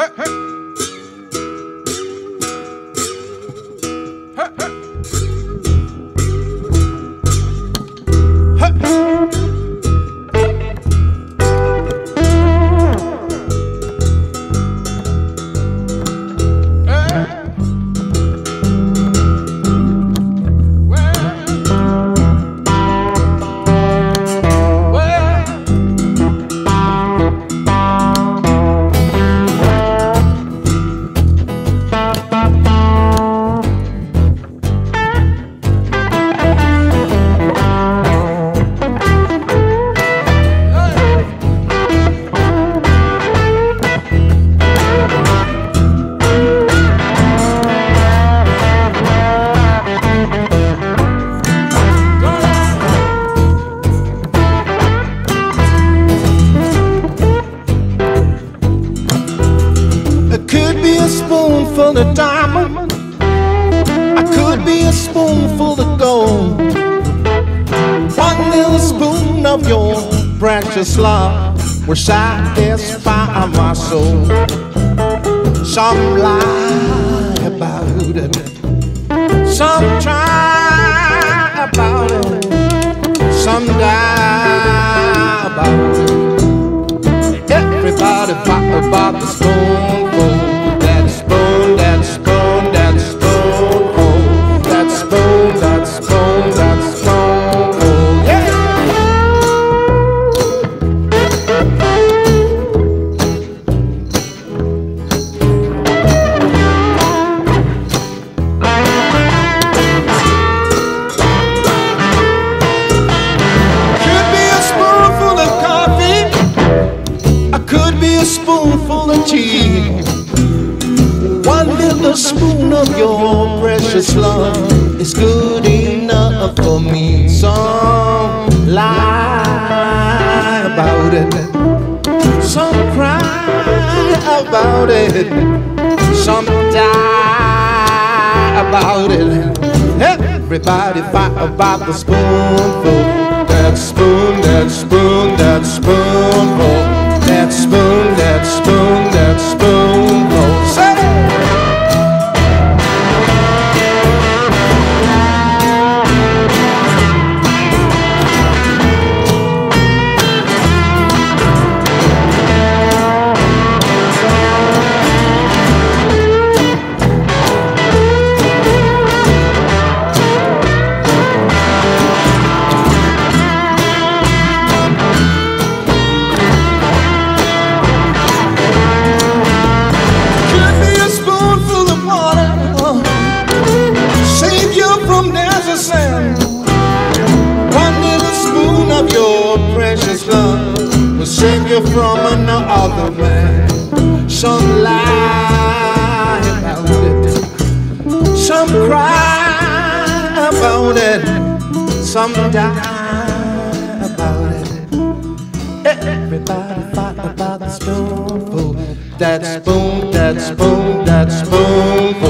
hey, hey. Of diamond. I could be a spoonful of gold. One little spoon of your precious love will satisfy my soul. Some lie about it, some try little spoon of your precious love is good enough for me. Some lie about it, some cry about it, some die about it. Everybody fight about the spoonful. That spoon, that spoon, that spoonful. That spoon, that spoon, sand. One little spoon of your precious love will save you from another man. Some lie about it, some cry about it, some die about it. Everybody fight about the spoonful. That spoon, that spoon, that spoonful.